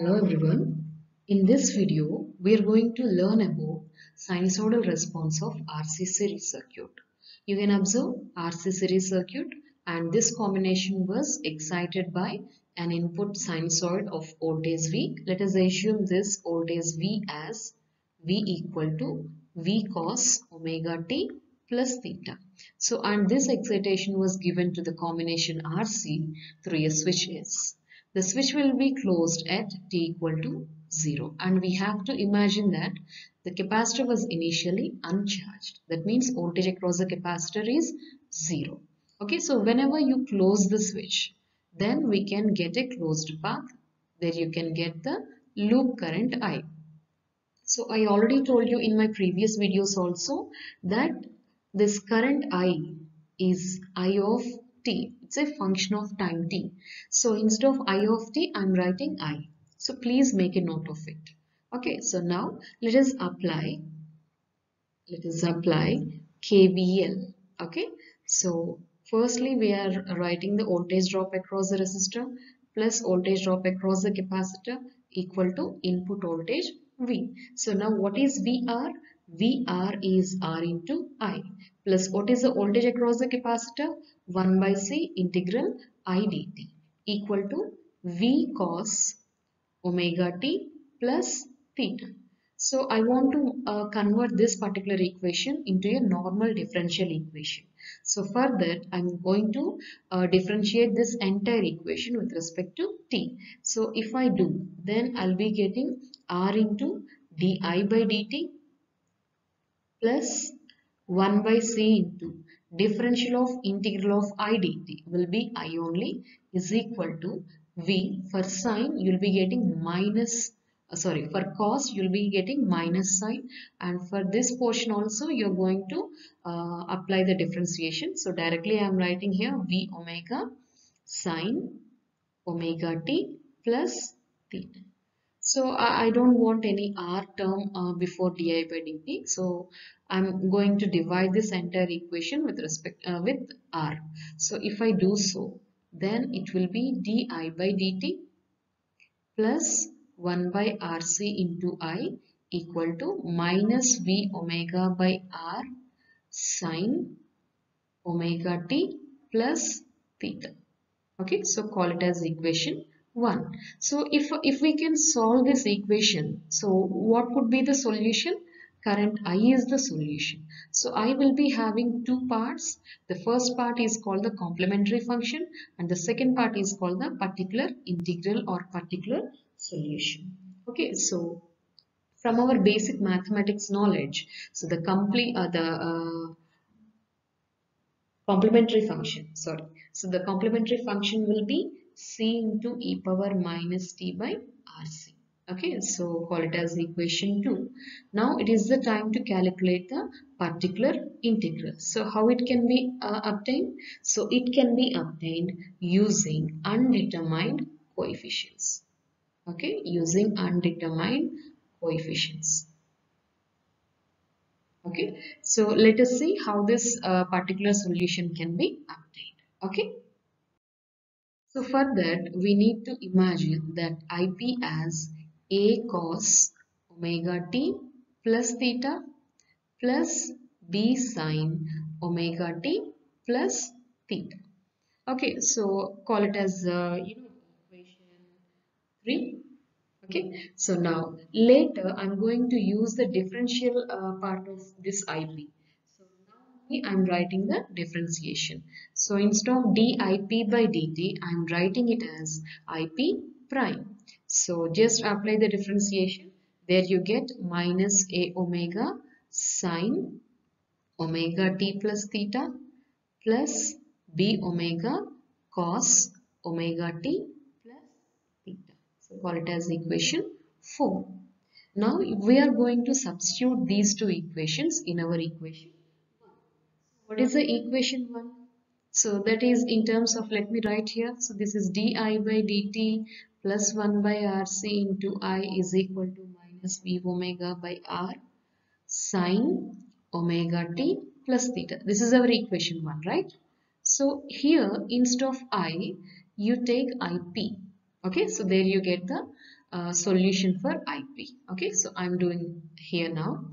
Hello everyone. In this video, we are going to learn about sinusoidal response of RC series circuit. You can observe RC series circuit and this combination was excited by an input sinusoid of voltage V. Let us assume this voltage V as V equal to V cos omega t plus theta. So and this excitation was given to the combination RC through a switch S. The switch will be closed at t equal to 0 and we have to imagine that the capacitor was initially uncharged. That means voltage across the capacitor is 0. Okay, so whenever you close the switch, then we can get a closed path. There you can get the loop current I. So I already told you in my previous videos also that this current I is I of t. It's a function of time t. So instead of I of t, I'm writing I. So please make a note of it. Okay, so now let us apply, let us apply KVL. Okay, so firstly we are writing the voltage drop across the resistor plus voltage drop across the capacitor equal to input voltage V. So now what is VR? VR is R into I plus what is the voltage across the capacitor? 1 by C integral I dt equal to V cos omega t plus theta. So I want to uh, convert this particular equation into a normal differential equation. So for that I'm going to uh, differentiate this entire equation with respect to t. So if I do then I'll be getting r into di by dt plus 1 by c into differential of integral of i dt will be i only is equal to v. For sine you'll be getting minus uh, sorry for cos you'll be getting minus sign and for this portion also you're going to uh, apply the differentiation. So directly i'm writing here v omega sine omega t plus theta. So I, I don't want any r term uh, before di by dt so i'm going to divide this entire equation with respect uh, with r so if i do so then it will be di by dt plus 1 by RC into I equal to minus V omega by R sine omega t plus theta. Okay, so call it as equation 1. So if, if we can solve this equation, so what would be the solution? Current I is the solution. So I will be having two parts. The first part is called the complementary function and the second part is called the particular integral or particular solution. Okay, so from our basic mathematics knowledge, so the complete uh, the uh, complementary function, sorry. So the complementary function will be c into e power minus t by rc. Okay, so call it as equation 2. Now it is the time to calculate the particular integral. So how it can be uh, obtained? So it can be obtained using undetermined coefficients okay using undetermined coefficients okay so let us see how this uh, particular solution can be obtained okay so for that we need to imagine that ip as a cos omega t plus theta plus b sine omega t plus theta. Okay so call it as uh, you know equation 3 okay so now later i'm going to use the differential uh, part of this ip so now i'm writing the differentiation. So instead of dip by dt i'm writing it as ip prime so just apply the differentiation there you get minus a omega sine omega t plus theta plus b omega cos omega t plus theta. so call it as equation 4. Now we are going to substitute these two equations in our equation 1. What is the equation 1? So that is in terms of let me write here. So this is di by dt plus 1 by rc into i is equal to minus v omega by r sine omega t plus theta. This is our equation 1 right? So here instead of i you take ip okay so there you get the uh, solution for IP. Okay, so I'm doing here now.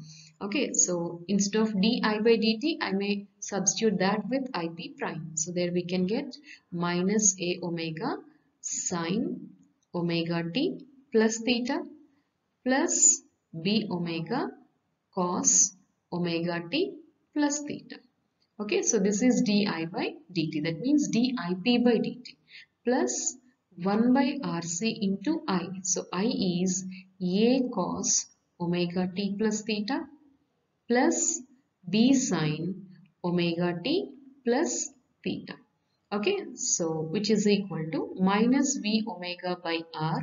Okay, so instead of di by dt, I may substitute that with IP prime. So there we can get minus a omega sine omega t plus theta plus b omega cos omega t plus theta. Okay, so this is di by dt. That means dip by dt plus 1 by rc into i. So i is a cos omega t plus theta plus b sine omega t plus theta. Okay, so which is equal to minus v omega by r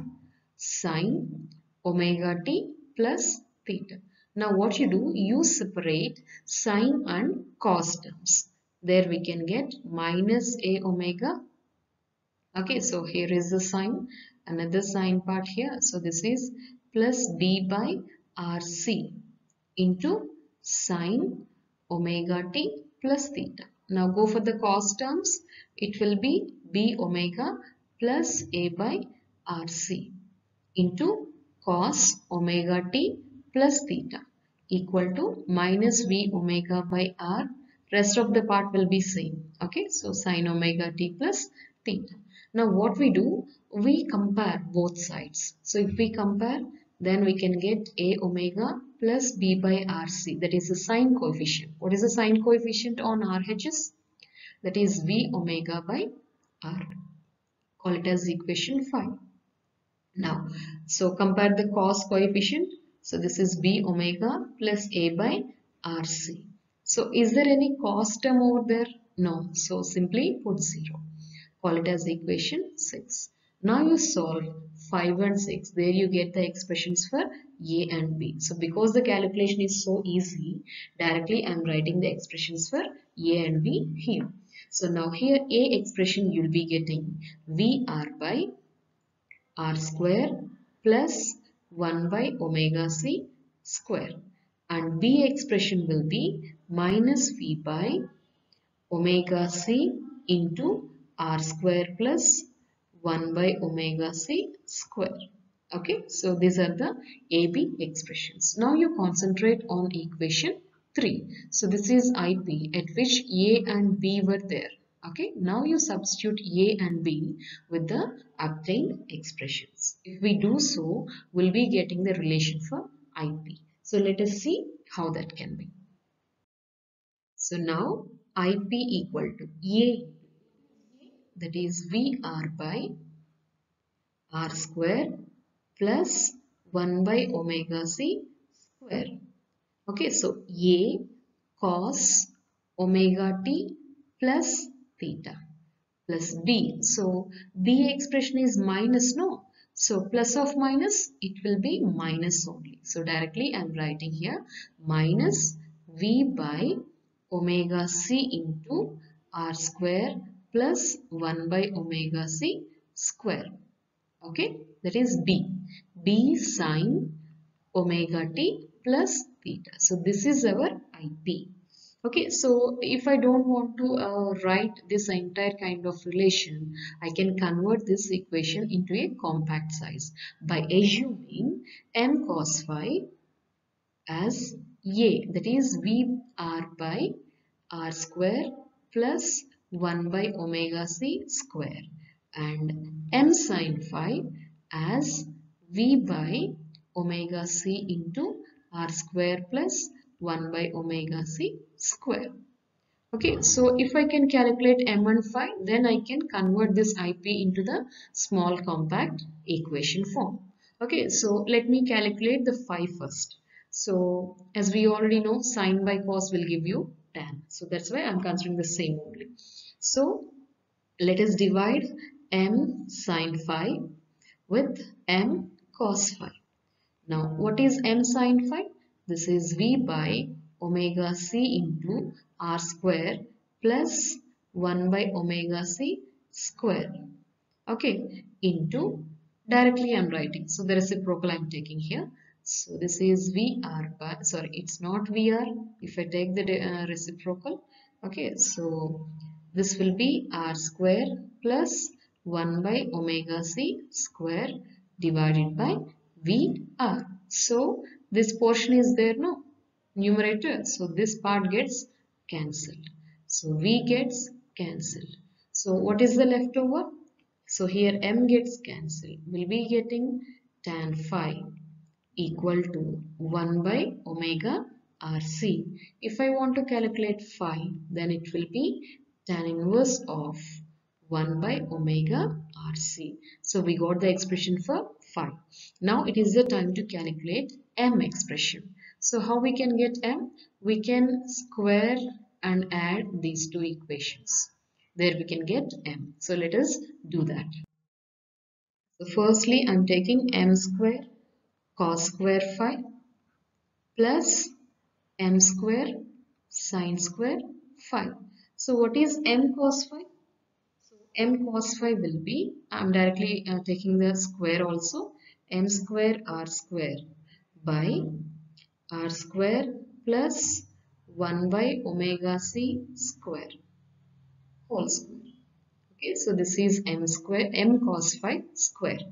sine omega t plus theta. Now what you do, you separate sine and cos terms. There we can get minus a omega. Okay, so here is the sine, another sine part here. So this is plus b by rc into sine omega t plus theta. Now go for the cos terms. It will be b omega plus a by rc into cos omega t plus theta equal to minus v omega by r. Rest of the part will be same. Okay so sine omega t plus theta. Now what we do we compare both sides. So if we compare then we can get a omega plus b by rc that is the sine coefficient what is the sine coefficient on rhs that is v omega by r call it as equation 5 now so compare the cos coefficient so this is B omega plus A by RC. So is there any cos term over there? No. So simply put 0. Call it as equation 6. Now you solve 5 and 6. There you get the expressions for A and B. So because the calculation is so easy, directly I am writing the expressions for A and B here. So now here A expression you will be getting VR by R square plus 1 by omega c square and b expression will be minus v by omega c into r square plus 1 by omega c square. Okay, so these are the AB expressions. Now you concentrate on equation 3. So this is IP at which A and B were there. Okay, now you substitute A and B with the obtained expressions. If we do so, we'll be getting the relation for IP. So let us see how that can be. So now IP equal to A that is VR by R square plus 1 by omega c square. Okay, so A cos omega t plus theta plus b. So b expression is minus no. So plus of minus it will be minus only. So directly I am writing here minus v by omega c into r square plus 1 by omega c square. Okay that is b. b sine omega t plus theta. So this is our IP okay so if I don't want to uh, write this entire kind of relation I can convert this equation into a compact size by assuming m cos phi as a that is v r by r square plus 1 by omega c square and m sin phi as v by omega c into r square plus 1 by omega c square. Okay, so if I can calculate m1 phi, then I can convert this IP into the small compact equation form. Okay, so let me calculate the phi first. So as we already know, sine by cos will give you tan. So that's why I'm considering the same only. So let us divide m sine phi with m cos phi. Now what is m sine phi? This is V by omega c into r square plus 1 by omega c square. Okay, into directly I am writing. So the reciprocal I am taking here. So this is VR by, sorry, it's not VR if I take the uh, reciprocal. Okay, so this will be r square plus 1 by omega c square divided by VR. So this portion is there no numerator. So this part gets cancelled. So V gets cancelled. So what is the leftover? So here M gets cancelled. We'll be getting tan phi equal to 1 by omega RC. If I want to calculate phi, then it will be tan inverse of 1 by omega RC. So we got the expression for phi. Now it is the time to calculate M expression. So how we can get M? We can square and add these two equations. There we can get M. So let us do that. So firstly I'm taking M square cos square phi plus m square sine square phi. So what is m cos phi? So m cos phi will be, I'm directly uh, taking the square also, m square r square by r square plus 1 by omega c square whole square. Okay, so this is m square, m cos phi square.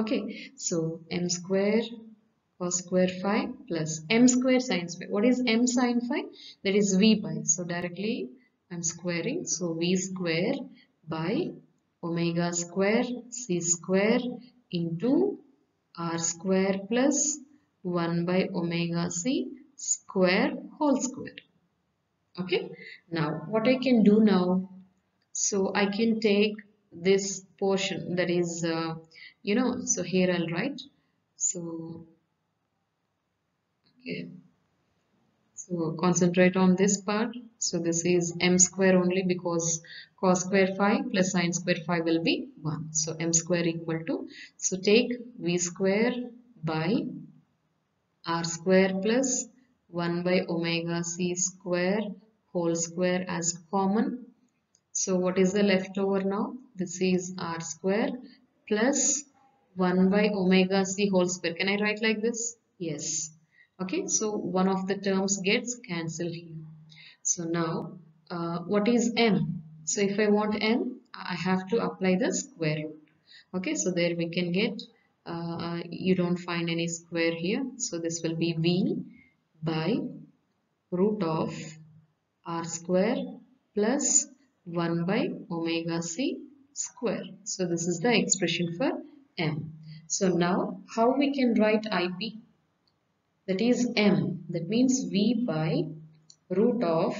Okay, so m square cos square phi plus m square sine phi. What is m sine phi? That is v by. So directly I'm squaring. So v square by omega square c square into r square plus 1 by omega c square whole square. Okay. Now what I can do now? So I can take this portion that is, uh, you know, so here I'll write. So okay. So concentrate on this part. So this is m square only because cos square phi plus sine square phi will be 1 so m square equal to so take v square by r square plus 1 by omega c square whole square as common so what is the leftover now? This is r square plus 1 by omega c whole square. Can I write like this? Yes. Okay so one of the terms gets cancelled here. So now uh, what is m? So if I want m I have to apply the square root. Okay so there we can get uh, you don't find any square here. So this will be v by root of r square plus 1 by omega c square. So this is the expression for m. So now how we can write ip that is m. That means v by root of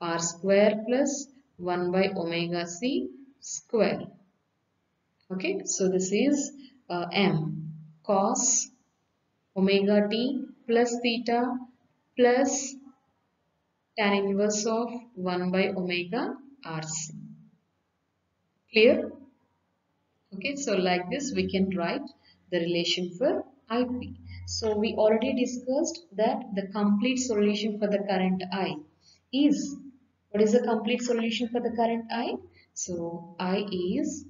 r square plus 1 by omega c square. Okay? So this is uh, m. Cos omega t plus theta plus tan inverse of 1 by omega rc clear okay so like this we can write the relation for ip so we already discussed that the complete solution for the current I is, what is the complete solution for the current I? So I is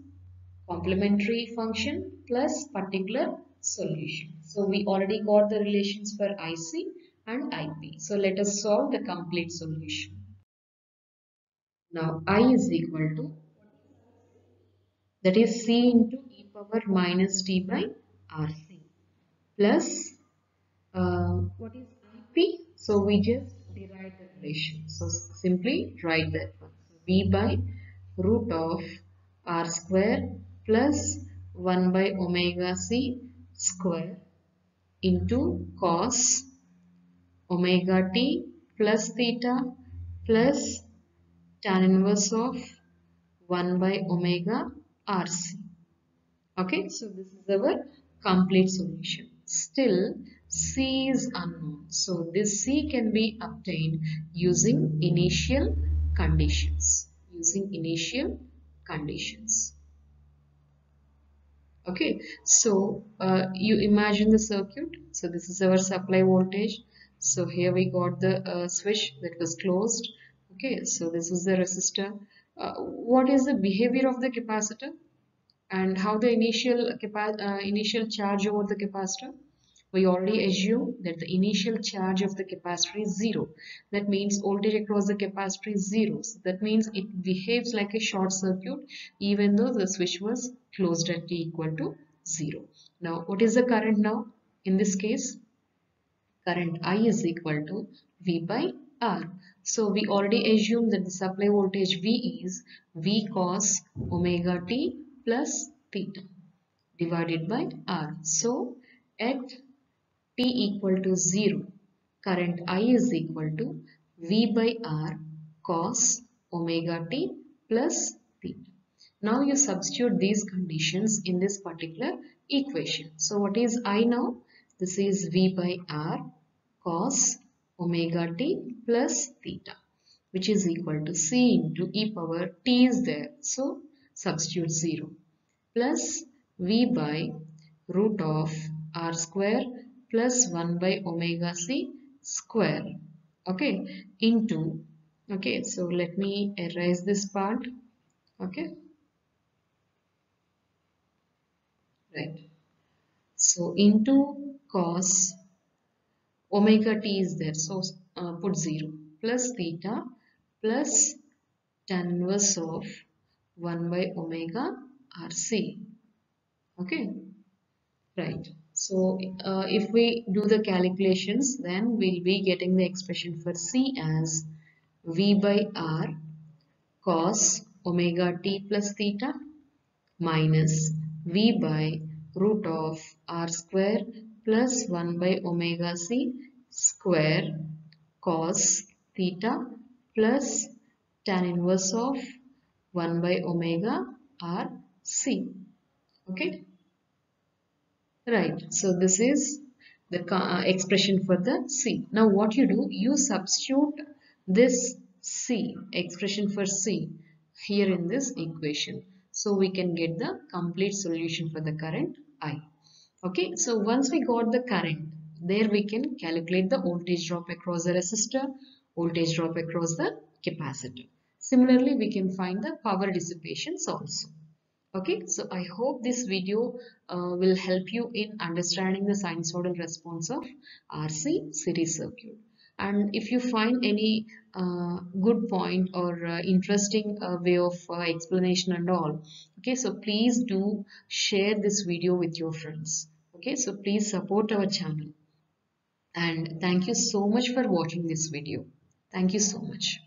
complementary function plus particular solution. So we already got the relations for IC and IP. So let us solve the complete solution. Now I is equal to that is C into e power minus t by RC plus uh, what is IP? So we just derive the relation. So simply write that one. V by root of R square plus 1 by omega C square into cos omega t plus theta plus tan inverse of 1 by omega RC. Okay, so this is our complete solution. Still, C is unknown. So this C can be obtained using initial conditions. Using initial conditions. Okay, so uh, you imagine the circuit. So this is our supply voltage. So here we got the uh, switch that was closed. Okay, so this is the resistor. Uh, what is the behavior of the capacitor? and how the initial uh, initial charge over the capacitor we already assume that the initial charge of the capacitor is zero that means voltage across the capacitor is zero so that means it behaves like a short circuit even though the switch was closed at t equal to 0. Now what is the current now? In this case, current I is equal to V by R. So we already assume that the supply voltage V is V cos omega t plus theta divided by R. So at t equal to 0, current I is equal to V by R cos omega t plus theta. Now you substitute these conditions in this particular equation. So what is I now? This is V by R cos omega t plus theta which is equal to C into e power t is there. So substitute 0 plus V by root of R square plus 1 by omega c square. Okay into okay so let me erase this part. Okay. Right. So into cos omega t is there. So uh, put 0 plus theta plus inverse of 1 by omega rc okay? Right. So uh, if we do the calculations then we'll be getting the expression for c as v by r cos omega t plus theta minus v by root of r square plus 1 by omega c square cos theta plus tan inverse of 1 by omega r c. Okay? Right. So this is the uh, expression for the c. Now what you do you substitute this c expression for c here in this equation. So we can get the complete solution for the current I. Okay, so once we got the current, there we can calculate the voltage drop across the resistor, voltage drop across the capacitor. Similarly, we can find the power dissipations also. Okay, so I hope this video uh, will help you in understanding the sinusoidal response of RC series circuit and if you find any uh, good point or uh, interesting uh, way of uh, explanation and all okay so please do share this video with your friends. Okay so please support our channel. And thank you so much for watching this video. Thank you so much